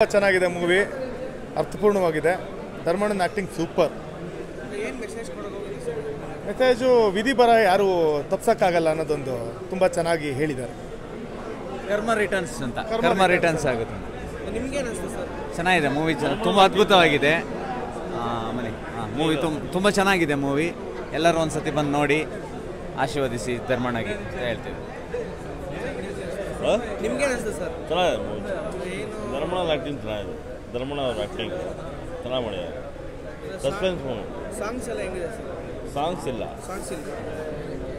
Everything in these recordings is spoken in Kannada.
ತುಂಬ ಚೆನ್ನಾಗಿದೆ ಮೂವಿ ಅರ್ಥಪೂರ್ಣವಾಗಿದೆ. ಧರ್ಮಣ್ಣನ ಆ್ಯಕ್ಟಿಂಗ್ ಸೂಪರ್ ಮೆಸೇಜು ವಿಧಿ ಬರ ಯಾರು ತಪ್ಸಕ್ಕಾಗಲ್ಲ ಅನ್ನೋದೊಂದು ತುಂಬ ಚೆನ್ನಾಗಿ ಹೇಳಿದ್ದಾರೆ. ಕರ್ಮ ರಿಟರ್ನ್ಸ್ ಅಂತ. ಕರ್ಮ. ರಿಟರ್ನ್ಸ್ ಆಗುತ್ತೆ ಚೆನ್ನಾಗಿದೆ ಮೂವಿ ತುಂಬ ಅದ್ಭುತವಾಗಿದೆ. ಆಮೇಲೆ ಮೂವಿ ತುಂಬ ತುಂಬ ಚೆನ್ನಾಗಿದೆ ಮೂವಿ ಎಲ್ಲರೂ ಒಂದು ಸತಿ ಬಂದು ನೋಡಿ ಆಶೀರ್ವದಿಸಿ ಧರ್ಮಣ್ಣಗೆ ಅಂತ ಹೇಳ್ತೇವೆ. ನಿಮ್ಗೆ ಅನಿಸ್ತು ಸರ್? ಚೆನ್ನಾಗಿದೆ ಮೂವಿ. ಧರ್ಮಣ ಆ್ಯಕ್ಟಿಂಗ್ ಚೆನ್ನಾಗಿದೆ. ಧರ್ಮಣ ಅವ್ರ ಆ್ಯಕ್ಟಿಂಗ್ ಚೆನ್ನಾಗಿ ಮಾಡಿದ್ದಾರೆ. Suspense movie. ಸಾಂಗ್ಸ್ ಎಲ್ಲ ಹೆಂಗಿದೆ ಸರ್? ಸಾಂಗ್ಸ್ ಇಲ್ಲ. ಸಾಂಗ್ಸ್ ಇಲ್ಲ.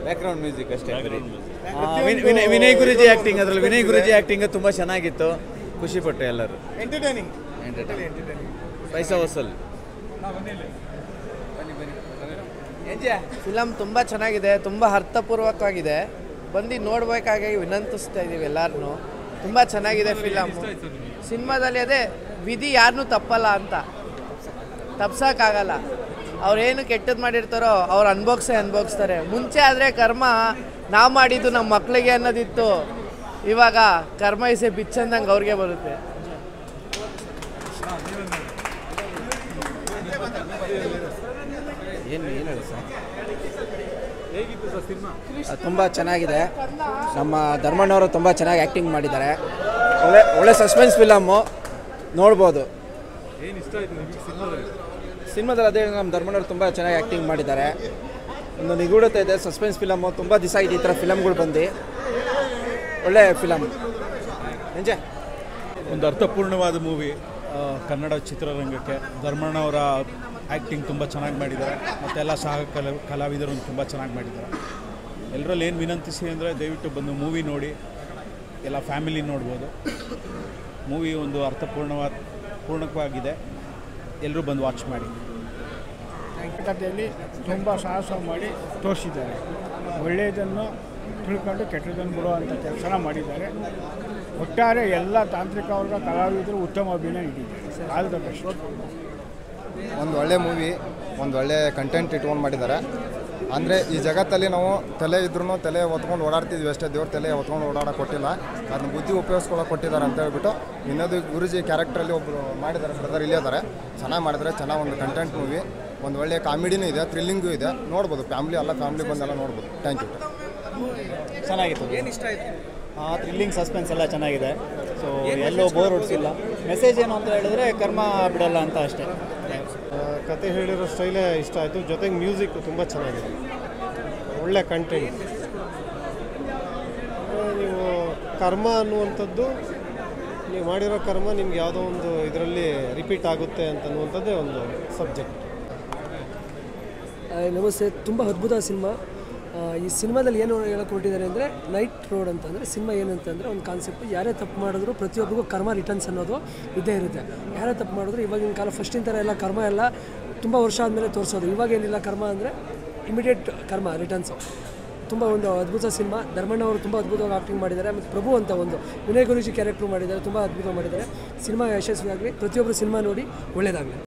ಬ್ಯಾಕ್ಗ್ರೌಂಡ್ ಮ್ಯೂಸಿಕ್ ಅಷ್ಟೇ ವಿನಯ್- ವಿನಯ್ ವಿನಯ್ ಗುರುಜಿ ಆ್ಯಕ್ಟಿಂಗ್ ಅದರಲ್ಲಿ ವಿನಯ್ ಗುರುಜಿ ಆ್ಯಕ್ಟಿಂಗ್ ತುಂಬ ಚೆನ್ನಾಗಿತ್ತು. ಖುಷಿಪಟ್ಟು ಎಲ್ಲರೂ. ಎಂಟರ್ಟೈನಿಂಗ್ ಪೈಸಾ ವಸಲ್ ಫಿಲಮ್ ತುಂಬ ಚೆನ್ನಾಗಿದೆ ತುಂಬ ಅರ್ಥಪೂರ್ವಕವಾಗಿದೆ. ಬಂದು ನೋಡ್ಬೇಕಾಗಿ ವಿನಂತಿಸ್ತಾ ಇದ್ದೀವಿ ಎಲ್ಲರೂ ತುಂಬ ಚೆನ್ನಾಗಿದೆ ಫಿಲಮ್ ಸಿನಿಮಾದಲ್ಲಿ ಅದೇ ವಿಧಿ ಯಾರನ್ನೂ ತಪ್ಪಲ್ಲ ಅಂತ. ತಪ್ಸೋಕ್ಕಾಗಲ್ಲ. ಅವ್ರೇನು ಕೆಟ್ಟದ್ದು ಮಾಡಿರ್ತಾರೋ ಅವ್ರು ಅನ್ಭೋಗ್ಸೇ ಅನ್ಭೋಗಿಸ್ತಾರೆ ಮುಂಚೆ ಆದರೆ ಕರ್ಮ ನಾವು ಮಾಡಿದ್ದು ನಮ್ಮ ಮಕ್ಕಳಿಗೆ ಅನ್ನೋದಿತ್ತು. ಇವಾಗ ಕರ್ಮ ಇಸೆ ಬಿಚ್ಚಂದಂಗೆ ಅವ್ರಿಗೆ ಬರುತ್ತೆ. ಏನು ಏನು ತುಂಬ ಚೆನ್ನಾಗಿದೆ. ನಮ್ಮ ಧರ್ಮಣ್ಣವರು ತುಂಬ ಚೆನ್ನಾಗಿ ಆ್ಯಕ್ಟಿಂಗ್ ಮಾಡಿದ್ದಾರೆ. ಒಳ್ಳೆ ಒಳ್ಳೆ ಸಸ್ಪೆನ್ಸ್ ಫಿಲಮ್ಮು ನೋಡ್ಬೋದು. ಸಿನಿಮಾದಲ್ಲಿ? ಅದೇ ನಮ್ಮ ಧರ್ಮಣ್ಣವ್ರು ತುಂಬ ಚೆನ್ನಾಗಿ ಆ್ಯಕ್ಟಿಂಗ್ ಮಾಡಿದ್ದಾರೆ. ಒಂದು ನಿಗೂಢತೆ ಇದೆ ಸಸ್ಪೆನ್ಸ್ ಫಿಲಮ್ಮು ತುಂಬ ದಿವಸ ಆಗಿದೆ ಈ ಥರ ಫಿಲಮ್ಗಳು ಬಂದು. ಒಳ್ಳೆ ಫಿಲಮ್ ಎಂಜಾಯ್ ಒಂದು ಅರ್ಥಪೂರ್ಣವಾದ ಮೂವಿ ಕನ್ನಡ ಚಿತ್ರರಂಗಕ್ಕೆ ಧರ್ಮಣ್ಣ ಅವರ ಆ್ಯಕ್ಟಿಂಗ್ ತುಂಬ ಚೆನ್ನಾಗಿ ಮಾಡಿದ್ದಾರೆ. ಮತ್ತೆಲ್ಲ ಸಹ ಕಲ, ಕಲಾವಿದರು ತುಂಬ ಚೆನ್ನಾಗಿ ಮಾಡಿದ್ದಾರೆ. ಎಲ್ಲರಲ್ಲಿ ಏನು ವಿನಂತಿಸಿ ಅಂದರೆ ದಯವಿಟ್ಟು ಬಂದು ಮೂವಿ ನೋಡಿ, ಎಲ್ಲ ಫ್ಯಾಮಿಲಿ ನೋಡ್ಬೋದು. ಮೂವಿ ಒಂದು ಅರ್ಥಪೂರ್ಣವಾದ ಪೂರ್ಣಕವಾಗಿದೆ. ಎಲ್ಲರೂ ಬಂದು ವಾಚ್ ಮಾಡಿ. ಕಥೆಯಲ್ಲಿ ತುಂಬ ಸಾಹಸ ಮಾಡಿ ತೋರಿಸಿದ್ದಾರೆ. ಒಳ್ಳೆಯದನ್ನು ತಿಳ್ಕೊಂಡು ಕೆಟ್ಟದನ್ನು ಬಿಡುವಂಥ ಕೆಲಸನ ಮಾಡಿದ್ದಾರೆ. ಒಟ್ಟಾರೆ ಎಲ್ಲ ತಾಂತ್ರಿಕ ವರ್ಗ, ಕಲಾವಿದರು ಉತ್ತಮ ಅಭಿನಯ ನೀಡಿದ್ದಾರೆ. ಆಲ್ ಒಂದು ಒಳ್ಳೆ ಮೂವಿ ಒಂದು ಒಳ್ಳೆ ಕಂಟೆಂಟ್ ಇಟ್ಕೊಂಡು ಮಾಡಿದ್ದಾರೆ. ಅಂದರೆ ಈ ಜಗತ್ತಲ್ಲಿ ನಾವು ತಲೆ ಇದ್ರೂ ತಲೆ ಹೊತ್ಕೊಂಡು ಓಡಾಡ್ತಿದ್ವಿ ಅಷ್ಟೇ, ದೇವ್ರ ತಲೆ ಹೊತ್ಕೊಂಡು ಓಡಾಡೋಕೆ ಕೊಟ್ಟಿಲ್ಲ. ಅದನ್ನ ಬುದ್ಧಿ ಉಪಯೋಗಿಸ್ಕೊಳ್ಳೋಕೆ ಕೊಟ್ಟಿದ್ದಾರೆ ಅಂತ ಹೇಳ್ಬಿಟ್ಟು ಇನ್ನೊಂದು ಗುರುಜಿ ಕ್ಯಾರೆಕ್ಟ್ರಲ್ಲಿ ಒಬ್ಬರು ಮಾಡಿದ್ದಾರೆ ಬ್ರದರ್ ಇಲ್ಲೇ ಇದ್ದಾರೆ ಚೆನ್ನಾಗಿ ಮಾಡಿದ್ದಾರೆ, ಚೆನ್ನಾಗಿ ಒಂದು ಕಂಟೆಂಟ್ ಮೂವಿ ಒಂದು ಒಳ್ಳೆಯ ಕಾಮಿಡಿನೂ ಇದೆ ಥ್ರಿಲ್ಲಿಂಗೂ ಇದೆ. ನೋಡ್ಬೋದು ಫ್ಯಾಮ್ಲಿ ಎಲ್ಲ ಫ್ಯಾಮ್ಲಿ ಬಂದೆಲ್ಲ ನೋಡ್ಬೋದು. ಥ್ಯಾಂಕ್ ಯು ಚೆನ್ನಾಗಿತ್ತು. ಏನು ಇಷ್ಟ ಆಯ್ತು? ಥ್ರಿಲ್ಲಿಂಗ್ ಸಸ್ಪೆನ್ಸ್ ಎಲ್ಲ ಚೆನ್ನಾಗಿದೆ. ಸೊ ಎಲ್ಲೋ ಬೋರ್ ಹೊಡಿಸಿಲ್ಲ. ಮೆಸೇಜ್ ಏನು ಅಂತ ಹೇಳಿದ್ರೆ ಕರ್ಮ ಬಿಡಲ್ಲ ಅಂತ ಅಷ್ಟೇ. ಕತೆ ಹೇಳಿರೋ ಸ್ಟೈಲೇ ಇಷ್ಟ ಆಯಿತು. ಜೊತೆಗೆ ಮ್ಯೂಸಿಕ್ ತುಂಬ ಚೆನ್ನಾಗಿದೆ. ಒಳ್ಳೆ ಕಂಟೆಂಟ್ ನೀವು ಕರ್ಮ ಅನ್ನುವಂಥದ್ದು ನೀವು ಮಾಡಿರೋ ಕರ್ಮ ನಿಮ್ಗೆ ಯಾವುದೋ ಒಂದು ಇದರಲ್ಲಿ ರಿಪೀಟ್ ಆಗುತ್ತೆ ಅಂತ ಅನ್ನುವಂಥದ್ದೇ ಒಂದು ಸಬ್ಜೆಕ್ಟ್ ನಮಸ್ತೆ. ತುಂಬ ಅದ್ಭುತ ಸಿನಿಮಾ. ಈ ಸಿನಿಮಾದಲ್ಲಿ ಏನು ಹೇಳಕ್ಕೆ ಹೊರಟಿದ್ದಾರೆ ಅಂದರೆ ನೈಟ್ ರೋಡ್ ಅಂತಂದರೆ ಸಿನಿಮಾ ಏನಂತಂದರೆ ಒಂದು ಕಾನ್ಸೆಪ್ಟ್ ಯಾರೇ ತಪ್ಪು ಮಾಡಿದ್ರು ಪ್ರತಿಯೊಬ್ಬರಿಗೂ ಕರ್ಮ ರಿಟರ್ನ್ಸ್ ಅನ್ನೋದು ಇದ್ದೇ ಇರುತ್ತೆ. ಯಾರೇ ತಪ್ಪು ಮಾಡಿದ್ರು ಇವಾಗಿನ ಕಾಲ ಫಸ್ಟಿನ ಥರ ಎಲ್ಲ ಕರ್ಮ ಎಲ್ಲ ತುಂಬ ವರ್ಷ ಆದಮೇಲೆ ತೋರಿಸೋದು. ಇವಾಗ ಏನಿಲ್ಲ ಕರ್ಮ ಅಂದರೆ ಇಮಿಡಿಯೇಟ್ ಕರ್ಮ ರಿಟರ್ನ್ಸು ತುಂಬ ಒಂದು ಅದ್ಭುತ ಸಿನಿಮಾ. ಧರ್ಮಣ್ಣ ಅವರು ತುಂಬ ಅದ್ಭುತವಾಗಿ ಆ್ಯಕ್ಟಿಂಗ್ ಮಾಡಿದ್ದಾರೆ. ಮತ್ತು ಪ್ರಭು ಅಂತ ಒಂದು ವಿನಯ್ ಗುರುಜಿ ಕ್ಯಾರೆಕ್ಟ್ರು ಮಾಡಿದ್ದಾರೆ. ತುಂಬ ಅದ್ಭುತ ಮಾಡಿದ್ದಾರೆ. ಸಿನಿಮಾ ಯಶಸ್ವಿಯಾಗಲಿ. ಪ್ರತಿಯೊಬ್ಬರು ಸಿನಿಮಾ ನೋಡಿ ಒಳ್ಳೆಯದಾಗಲಿ